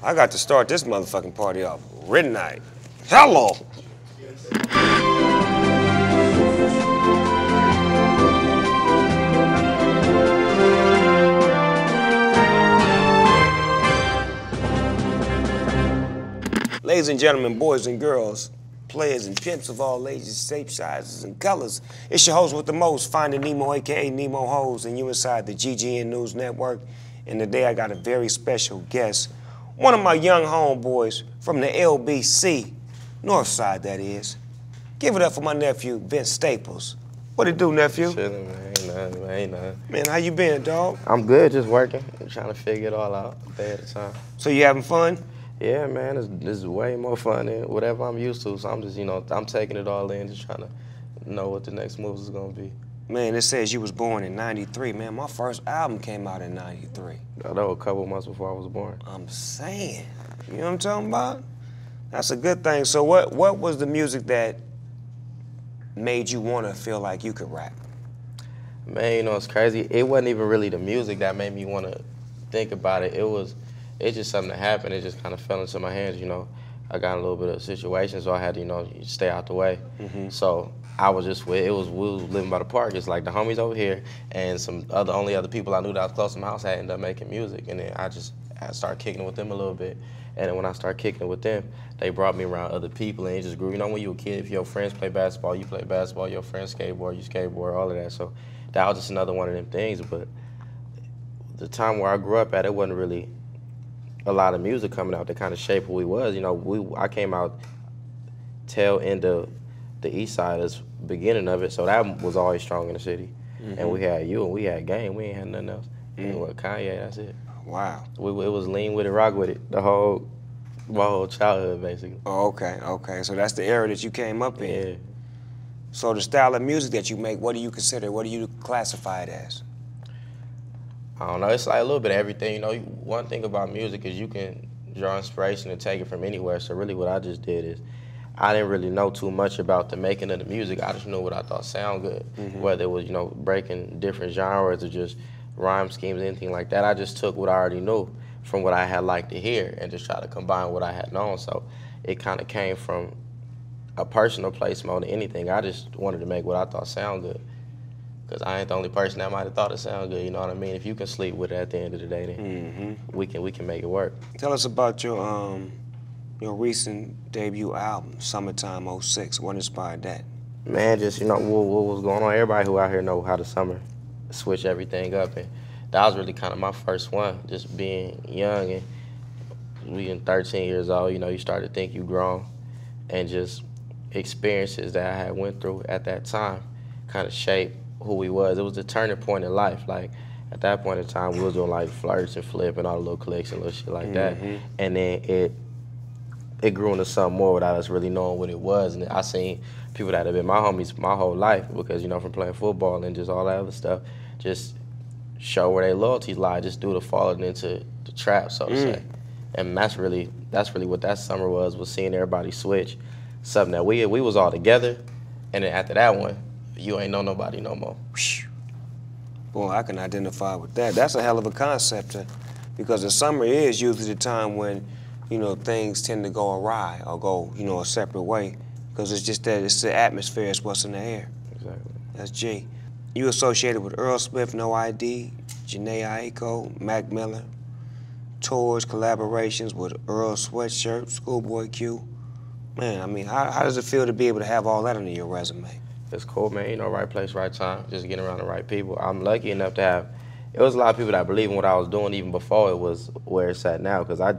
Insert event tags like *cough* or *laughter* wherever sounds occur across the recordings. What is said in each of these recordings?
I got to start this motherfucking party off. Midnight. Hello. Ladies and gentlemen, boys and girls, players and pimps of all ages, shapes, sizes, and colors. It's your host with the most, Finding Nemo, aka Nemo Hoes, and you inside the GGN News Network. And today I got a very special guest, one of my young homeboys from the LBC, North Side that is. Give it up for my nephew, Vince Staples. What it do, nephew? Chilling, man. Ain't nothing, man. Ain't nothing. Man, how you been, dog? I'm good, just working. I'm trying to figure it all out a day at a time. So you having fun? Yeah, man, this, this is way more fun than whatever I'm used to. So I'm just, you know, I'm taking it all in, just trying to know what the next move is gonna be. Man, it says you was born in 93. Man, my first album came out in 93. That was a couple months before I was born. I'm saying. You know what I'm talking about? That's a good thing. So what what was the music that made you want to feel like you could rap? Man, you know, it's crazy. It wasn't even really the music that made me want to think about it. It was, it's just something that happened. It just kind of fell into my hands, you know. I got in a little bit of a situation, so I had to, you know, stay out the way. Mm-hmm. So I was just with, it was, we was living by the park. It's like the homies over here and some other, only other people I knew that I was close to my house had ended up making music. And then I just I started kicking with them a little bit. And then when I started kicking with them, they brought me around other people and it just grew. You know, when you were a kid, if your friends play basketball, you play basketball, your friends skateboard, you skateboard, all of that. So that was just another one of them things. But the time where I grew up at, it wasn't really a lot of music coming out that kind of shaped who we was. You know, we I came out tail end of the Eastsidaz beginning of it, so that was always strong in the city. And mm-hmm. we had you and we had game. We ain't had nothing else. And mm. with Kanye, that's it. Wow. We, it was lean with it, rock with it. The whole, my whole childhood, basically. Oh, okay, okay. So that's the era that you came up in. Yeah. So the style of music that you make, what do you consider? What do you classify it as? I don't know. It's like a little bit of everything. You know, one thing about music is you can draw inspiration and take it from anywhere. So really, what I just did is, I didn't really know too much about the making of the music. I just knew what I thought sound good, mm-hmm. whether it was you know breaking different genres or just rhyme schemes, anything like that. I just took what I already knew from what I had liked to hear and just try to combine what I had known. So it kind of came from a personal place more than anything. I just wanted to make what I thought sound good. Cause I ain't the only person that might have thought it sound good. You know what I mean? If you can sleep with it at the end of the day, then we can we can make it work. Tell us about your um your recent debut album, Summertime 06. What inspired that? Man, just you know what, what was going on. Everybody who out here know how the summer switch everything up, and that was really kind of my first one. Just being young and being 13 years old, you know, you start to think you grown, and just experiences that I had went through at that time kind of shaped who we was. It was the turning point in life. Like at that point in time, we was doing like flirts and flip and all the little clicks and little shit like that, mm-hmm. and then it it grew into something more without us really knowing what it was. And I seen people that have been my homies my whole life because, you know, from playing football and just all that other stuff, just show where their loyalties lie, just due to falling into the trap, so to mm. say. And that's really that's really what that summer was, was seeing everybody switch. Something that we we was all together, and then after that one, you ain't know nobody no more. Boy, I can identify with that. That's a hell of a concept, uh, because the summer is usually the time when, you know, things tend to go awry or go, you know, a separate way, because it's just that it's the atmosphere, it's what's in the air. Exactly. That's G. You associated with Earl Smith, No ID, Jhené Aiko, Mac Miller, tours, collaborations with Earl Sweatshirt, Schoolboy Q. Man, I mean, how, how does it feel to be able to have all that under your resume? It's cool, man. You know, right place, right time. Just getting around the right people. I'm lucky enough to have. It was a lot of people that believe in what I was doing even before it was where it's at now. Cause I,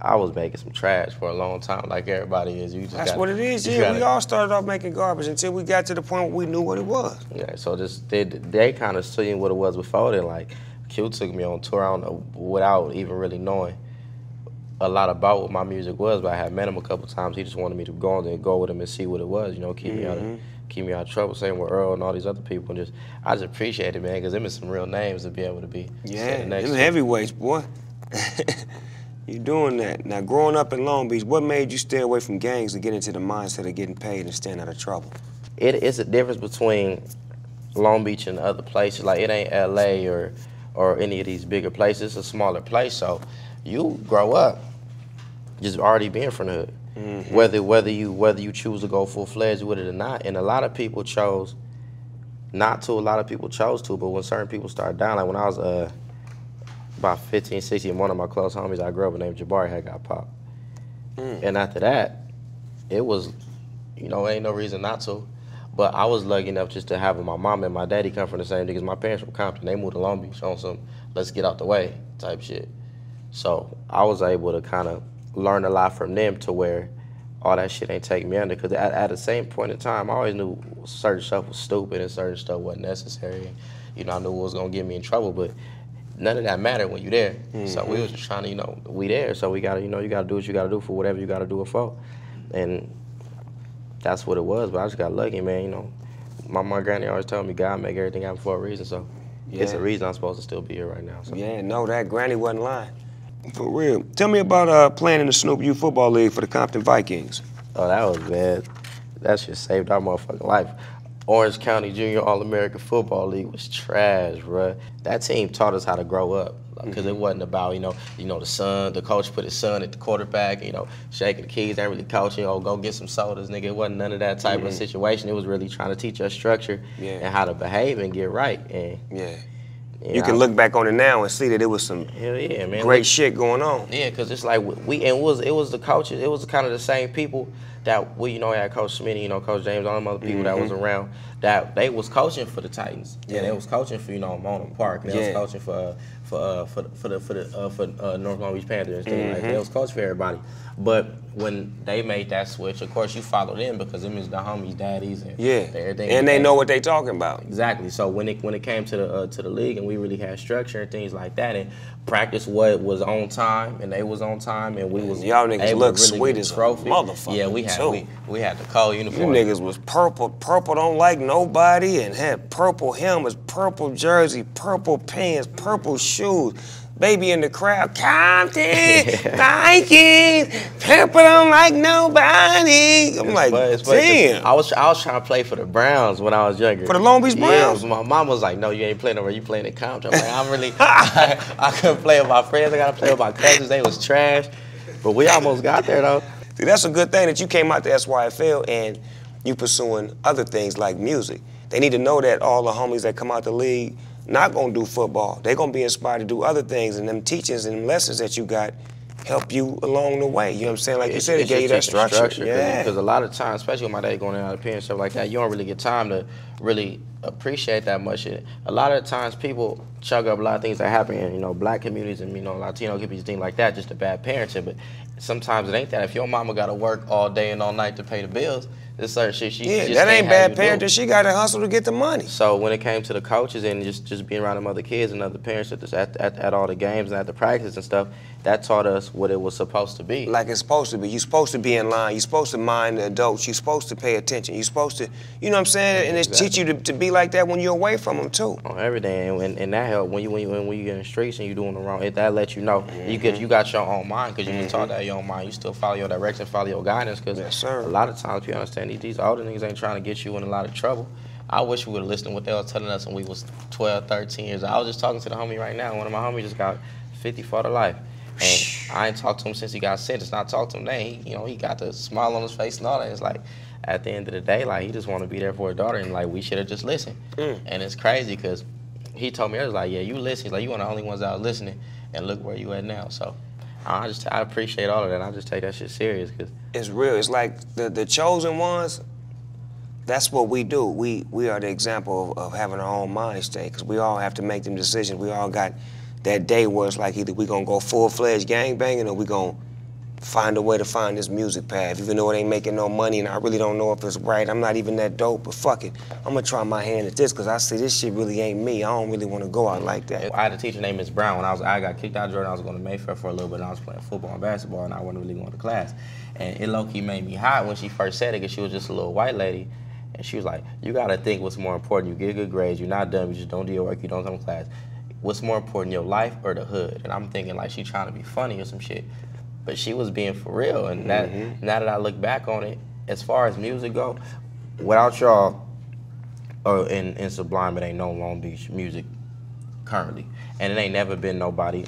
I was making some trash for a long time, like everybody is. You just That's gotta- what it is, yeah. We gotta- all started off making garbage until we got to the point where we knew what it was. Yeah. So just they, they kind of seeing what it was before then. Like Q took me on tour, I don't know, without even really knowing a lot about what my music was. But I had met him a couple times. He just wanted me to go on there, go with him and see what it was. You know, keep me out of Mm-hmm. Keep me out of trouble. Same with Earl and all these other people. And just I just appreciate it, man, because them is some real names to be able to be Yeah, next them to. heavyweights, boy. *laughs* you doing that. Now, growing up in Long Beach, what made you stay away from gangs and get into the mindset of getting paid and staying out of trouble? it, it's a difference between Long Beach and other places. Like it ain't L.A. or or any of these bigger places. It's a smaller place, so you grow up just already being from the hood. Mm-hmm. Whether whether you whether you choose to go full fledged with it or not, and a lot of people chose not to. A lot of people chose to, but when certain people started dying, like when I was uh, about 15, 16, one of my close homies I grew up with named Jabari had got popped. Mm. And after that, it was, you know, ain't no reason not to. But I was lucky enough just to have my mom and my daddy come from the same because my parents from Compton. They moved to Long Beach on some let's get out the way type shit. So I was able to kind of learn a lot from them to where all that shit ain't taking me under. Because at, at, the same point in time, I always knew certain stuff was stupid and certain stuff wasn't necessary. You know, I knew what was gonna get me in trouble, but none of that mattered when you're there. Mm-hmm. So we mm-hmm. was just trying to, you know, we there. So we gotta, you know, you gotta do what you gotta do for whatever you gotta do it for, and that's what it was. But I just got lucky, man. You know, my my granny always told me God make everything happen for a reason. So yeah. it's a reason I'm supposed to still be here right now. So. Yeah, no, that granny wasn't lying. For real. Tell me about uh, playing in the Snoop Youth Football League for the Compton Vikings. Oh, that was bad. That shit saved our motherfucking life. Orange County Junior All American Football League was trash, bruh. That team taught us how to grow up because mm-hmm. it wasn't about you know you know the son the coach put his son at the quarterback you know shaking the keys ain't really coaching oh go get some sodas nigga it wasn't none of that type mm-hmm. of situation it was really trying to teach us structure yeah. and how to behave and get right and yeah you, you can look back on it now and see that it was some yeah, man. great shit going on. Yeah, because it's like we and it was it was the coaches, it was kind of the same people that we you know had Coach Smitty, you know Coach James, all them other people mm-hmm. that was mm-hmm. around that they was coaching for the Titans. Yeah, and they was coaching for you know Mona Park. And they yeah. was coaching for for uh, for for the for the uh, for uh, North Long Beach Panthers and mm-hmm. like. They was coaching for everybody. But when they made that switch, of course you followed them because them is the homies, daddies, and yeah, everything. And they know what they talking about. Exactly. So when it when it came to the uh, to the league and we really had structure and things like that, and practice what was on time and they was on time and we was y'all niggas look really sweet as trophy. motherfucker. Yeah, we had we, we had the color uniform. You niggas was purple. Purple don't like nobody and had purple helmets, purple jersey, purple pants, purple shoes baby in the crowd, Compton, *laughs* Vikings, Pepper don't like nobody. I'm it's like, damn. I was I was trying to play for the Browns when I was younger. For the Long Beach Browns? Yeah, my mom was like, no, you ain't playing over. You playing at Compton. I'm like, I'm really, I, I couldn't play with my friends. I got to play with my cousins. They was trash. But we almost got there, though. See, that's a good thing that you came out to SYFL and you pursuing other things like music. They need to know that all the homies that come out the league – not gonna do football. They're gonna be inspired to do other things, and them teachings and them lessons that you got help you along the way. You know what I'm saying? Like you said, it gave you that structure. structure yeah. Because a lot of times, especially with my dad going out of and stuff like that, you don't really get time to really appreciate that much. A lot of times, people chug up a lot of things that happen in you know black communities and you know Latino communities, things like that, just a bad parenting. But sometimes it ain't that. If your mama got to work all day and all night to pay the bills, this certain shit she yeah, that ain't bad parenting. She got to hustle to get the money. So when it came to the coaches and just just being around them other kids and other parents at, this, at, at, at all the games and at the practice and stuff, that taught us what it was supposed to be. Like it's supposed to be. You're supposed to be in line. You're supposed to mind the adults. You're supposed to pay attention. You're supposed to, you know what I'm saying? And it exactly. teach you to, to be like that when you're away from them too. On everything, and, and that helped when you when you when you get in the streets and you're doing the wrong. It, that lets you know mm-hmm. you get you got your own mind because you mm-hmm. can talk that your own mind. You still follow your direction, follow your guidance. Because yes, a lot of times you understand these, these older niggas ain't trying to get you in a lot of trouble. I wish we would have listened to what they were telling us when we was 12, 13 years old. I was just talking to the homie right now. One of my homies just got 50 for the life. And I ain't talked to him since he got sentenced. Not talked to him then. He, you know, he got the smile on his face and all that. It's like, at the end of the day, like he just want to be there for his daughter, and like we should have just listened. Mm. And it's crazy because he told me I was like, yeah, you listen. He's Like you one of the only ones was listening, and look where you at now. So I just I appreciate all of that. I just take that shit serious because it's real. It's like the the chosen ones. That's what we do. We we are the example of, of having our own mind state because we all have to make them decisions. We all got that day where it's like either we gonna go full fledged gang banging or we gonna find a way to find this music path, even though it ain't making no money and I really don't know if it's right. I'm not even that dope, but fuck it. I'm gonna try my hand at this because I see this shit really ain't me. I don't really wanna go out like that. I had a teacher named Miss Brown. When I was I got kicked out of Jordan, I was going to Mayfair for a little bit and I was playing football and basketball and I wasn't really going to class. And it low key made me hot when she first said it because she was just a little white lady. And she was like, You gotta think what's more important. You get good grades, you're not dumb, you just don't do your work, you don't come to class what's more important, your life or the hood? And I'm thinking like she trying to be funny or some shit, but she was being for real. And that, mm-hmm. now that I look back on it, as far as music go, without y'all, or in, in Sublime, it ain't no Long Beach music currently, and it ain't never been nobody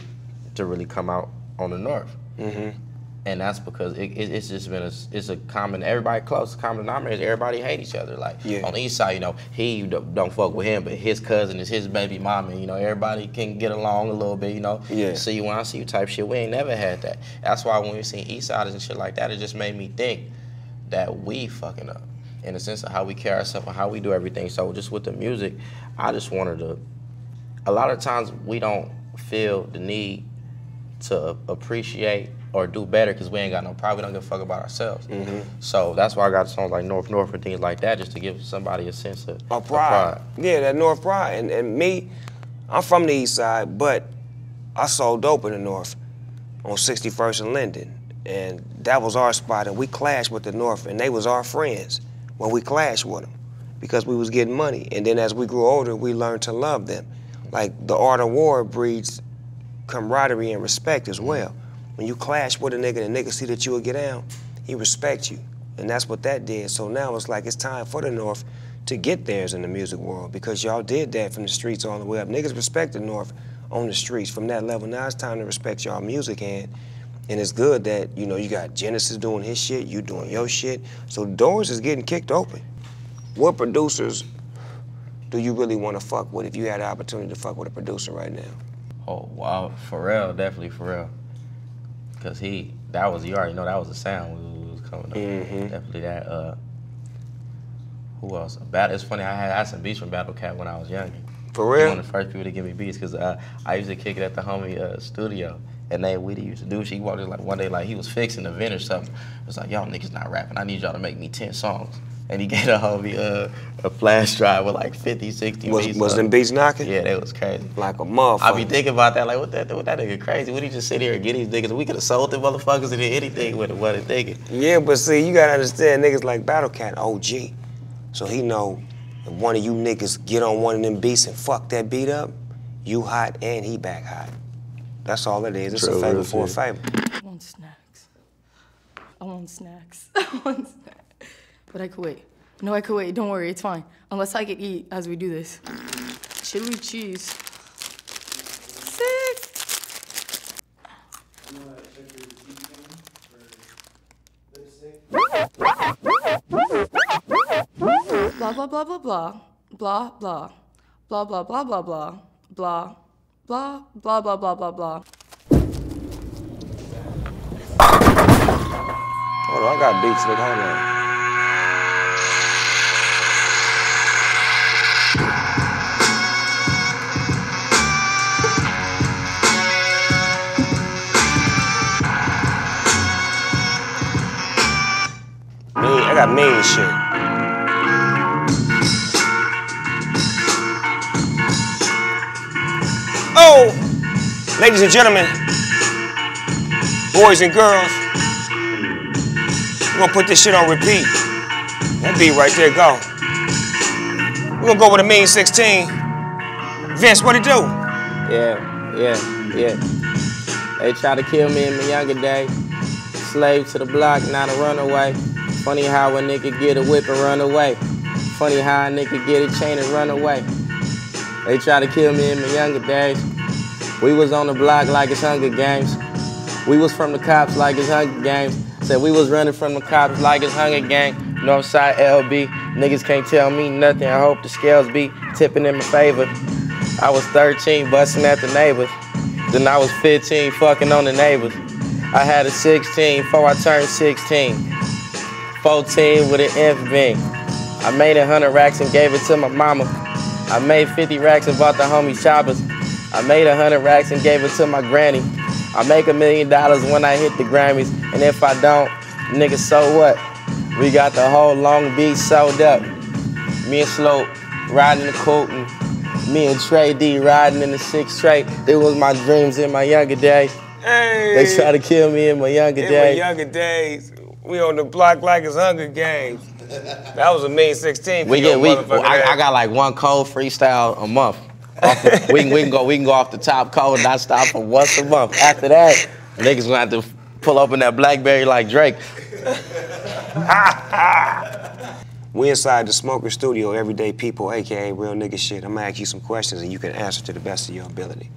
to really come out on the north. Mm-hmm. And that's because it, it, it's just been a it's a common everybody close common denominator. is Everybody hate each other. Like Yeah. on the east side, you know, he don't, don't fuck with him, but his cousin is his baby mama. You know, everybody can get along a little bit. You know, Yeah. see you when I see you type shit. We ain't never had that. That's why when we seen east siders and shit like that, it just made me think that we fucking up in the sense of how we carry ourselves and how we do everything. So just with the music, I just wanted to. A lot of times we don't feel the need to appreciate or do better because we ain't got no pride. We don't give a fuck about ourselves. Mm-hmm. So that's why I got songs like Norf Norf and things like that, just to give somebody a sense of, A of pride. Yeah, that North pride. And, and me, I'm from the east side, but I sold dope in the north on 61st and Linden. And that was our spot, and we clashed with the north, and they was our friends when we clashed with them because we was getting money. And then as we grew older, we learned to love them. Like the art of war breeds camaraderie and respect as well. When you clash with a nigga the nigga see that you will get down, he respect you. And that's what that did. So now it's like it's time for the North to get theirs in the music world because y'all did that from the streets all the way up. Niggas respect the North on the streets from that level. Now it's time to respect y'all music and and it's good that, you know, you got Genesis doing his shit, you doing your shit. So doors is getting kicked open. What producers do you really want to fuck with if you had the opportunity to fuck with a producer right now? Oh wow, Pharrell, definitely Pharrell. Cause he, that was you already know that was the sound we was coming up. Mhm. Definitely that. Uh, who else? Battle. It's funny. I had, I had some beats from Battle Cat when I was younger. For real? one of the first people to give me beats because uh, I used to kick it at the homie uh, studio. And they we used to do. She walked in like one day like he was fixing the vent or something. It was like y'all niggas not rapping. I need y'all to make me ten songs. And he *laughs* gave the homie uh, a flash drive with like 50, 60 Was, beats. was on them it. beats knocking? Yeah, that was crazy. Like a motherfucker. I be thinking about that, like, what that, what that nigga crazy? Would he just sit here and get these niggas? We could have sold them motherfuckers and did anything with it, what it thinking. Yeah, but see, you gotta understand niggas like Battle Cat, OG. So he know if one of you niggas get on one of them beats and fuck that beat up, you hot and he back hot. That's all it is. It's True, a favor for a favor. I want snacks. I want snacks. *laughs* I want snacks. But I could wait. No, I could wait. Don't worry, it's fine. Unless I could eat as we do this. Chili cheese. Sick. Blah blah blah blah blah. Blah blah. Blah blah blah blah blah. Blah. Blah blah blah blah blah blah. Hold on, I got beats, nigga. Hold on. Got mean shit. Oh, ladies and gentlemen, boys and girls, we're gonna put this shit on repeat. That beat right there, go. We're gonna go with a mean 16. Vince, what it do? Yeah, yeah, yeah. They tried to kill me in my younger day. Slave to the block, not a runaway. Funny how a nigga get a whip and run away. Funny how a nigga get a chain and run away. They try to kill me in my younger days. We was on the block like it's Hunger Games. We was from the cops like it's Hunger Games. Said we was running from the cops like it's Hunger Gang. Northside LB. Niggas can't tell me nothing. I hope the scales be tipping in my favor. I was 13 busting at the neighbors. Then I was 15 fucking on the neighbors. I had a 16 before I turned 16. 14 with an F. I made a hundred racks and gave it to my mama. I made 50 racks and bought the homie choppers. I made a hundred racks and gave it to my granny. I make a million dollars when I hit the Grammys, and if I don't, nigga, so what? We got the whole Long Beach sold up. Me and Slope riding the coupe, and me and Trey D riding in the six straight. It was my dreams in my younger days. Hey, They try to kill me in my younger in my younger days, we on the block like it's Hunger Games. That was a mean 16. for We your get we. I, I got like one cold freestyle a month. The- we, can, we can go we can go off the top cold and not stop for once a month. After that, niggas gonna have to pull open that BlackBerry like Drake. *laughs* We inside the Smoker Studio, everyday people, aka real nigga shit. I'm gonna ask you some questions and you can answer to the best of your ability.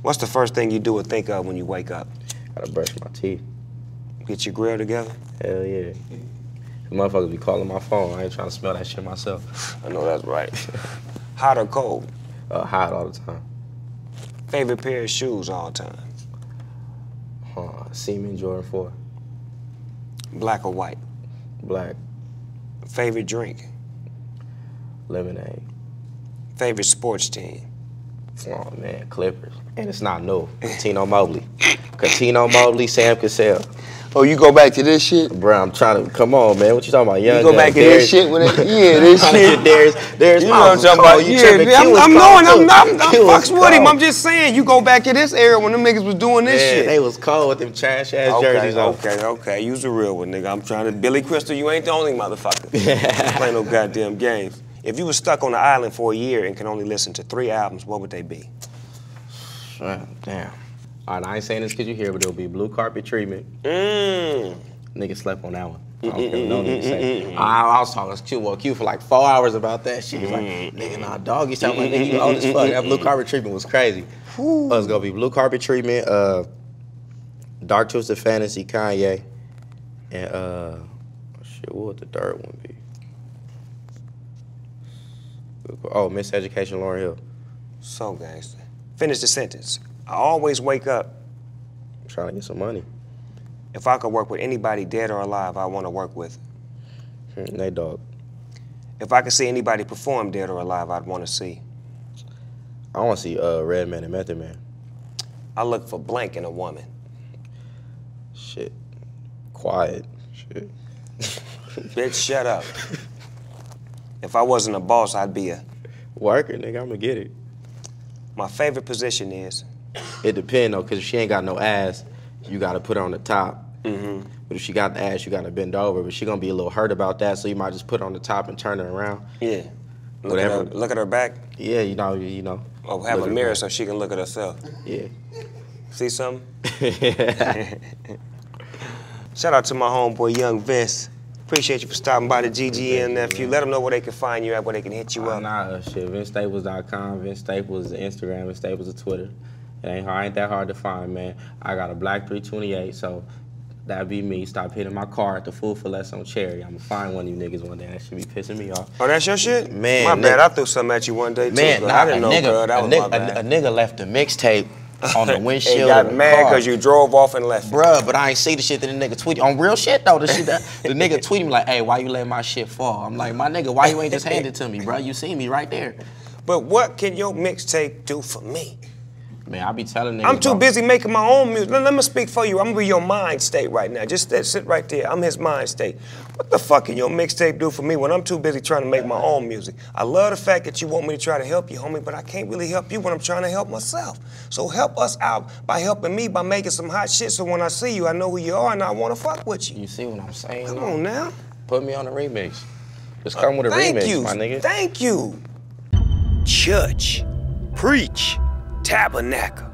What's the first thing you do or think of when you wake up? Gotta brush my teeth. Get your grill together? Hell yeah. The motherfuckers be calling my phone. I ain't trying to smell that shit myself. I know that's right. *laughs* Hot or cold? Uh, hot all the time. Favorite pair of shoes all time? Uh, Cement Jordan 4. Black or white? Black. Favorite drink? Lemonade. Favorite sports team? Oh man, Clippers. And it's not new. *laughs* Tino Mobley. Tino Mobley, Sam Cassell. Oh, you go back to this shit? Bro, I'm trying to come on, man. What you talking about? Young You go back to this shit when it, yeah, this *laughs* I'm trying to shit. Darius, Darius You know what I'm talking about? You Yeah, tripping. I'm, I'm knowing, I'm. I'm, I'm fucks with him. I'm just saying, you go back to this era when them niggas was doing this Yeah, shit. they was cold with them trash ass Okay, jerseys on. okay, okay. You's a real one, nigga. I'm trying to. Billy Crystal, you ain't the only motherfucker. *laughs* Play no goddamn games. If you was stuck on the island for a year and can only listen to three albums, what would they be? Uh, Damn. All right, I ain't saying this because you're here, but it'll be blue carpet treatment. Mmm. Nigga slept on that one. I don't care what no nigga say. I, I was talking to Q, well, Q for like four hours about that shit. He's like, nigga, nah, dog. You sound like nigga, you old as fuck. That blue carpet treatment was crazy. Uh, it's gonna be blue carpet treatment, uh, dark twisted fantasy, Kanye, and uh, shit. What would the third one be? Oh, Miss Education, Lauryn Hill. So gangster. Finish the sentence. I always wake up. I'm trying to get some money. If I could work with anybody dead or alive, I want to work with. Hmm, Nate Dogg. If I could see anybody perform dead or alive, I'd want to see. I want to see uh, Redman and Method Man. I look for blank in a woman. Shit. Quiet. Shit. *laughs* Bitch, shut up. If I wasn't a boss, I'd be a. Worker, nigga, I'm gonna get it. My favorite position is. It depends though, cause if she ain't got no ass, you gotta put her on the top. Mm-hmm. But if she got the ass, you gotta bend over. But she gonna be a little hurt about that, so you might just put her on the top and turn her around. Yeah. Look Whatever. At her, look at her back. Yeah, you know, you know. Or have a mirror so she can look at herself. Yeah. See something? *laughs* *laughs* Shout out to my homeboy Young Vince. Appreciate you for stopping by the GGN nephew. Let them know where they can find you at, where they can hit you Why up. Uh, shit, VinceStaples.com, Vince Staples is Instagram, Vince Staples is Twitter. It ain't hard, ain't that hard to find, man. I got a black 328, so that'd be me. Stop hitting my car at the Food for Less on Cherry. I'ma find one of you niggas one day. That should be pissing me off. Oh, that's your shit? Man, My bad. I threw something at you one day, too. Man, bro. nah, I didn't a know, nigga, bro. That a, was nigga, my a- bad. a nigga left the mixtape on the *laughs* and windshield. got mad because you drove off and left. Bruh, but I ain't see the shit that the nigga tweeted. On real shit though, the shit that *laughs* the nigga tweeted me like, hey, why you let my shit fall? I'm like, my nigga, why you ain't just hand it to me, bruh? You see me right there. But what can your mixtape do for me? Man, I be telling niggas. I'm too bro, busy making my own music. Let, let me speak for you. I'm gonna be your mind state right now. Just that, sit right there. I'm his mind state. What the fuck can your mixtape do for me when I'm too busy trying to make my own music? I love the fact that you want me to try to help you, homie, but I can't really help you when I'm trying to help myself. So help us out by helping me by making some hot shit so when I see you, I know who you are and I wanna fuck with you. You see what I'm saying? Come though? on now. Put me on a remix. Just come with a Thank remix, you. my nigga. Thank you. Church. Preach. Tabernacle.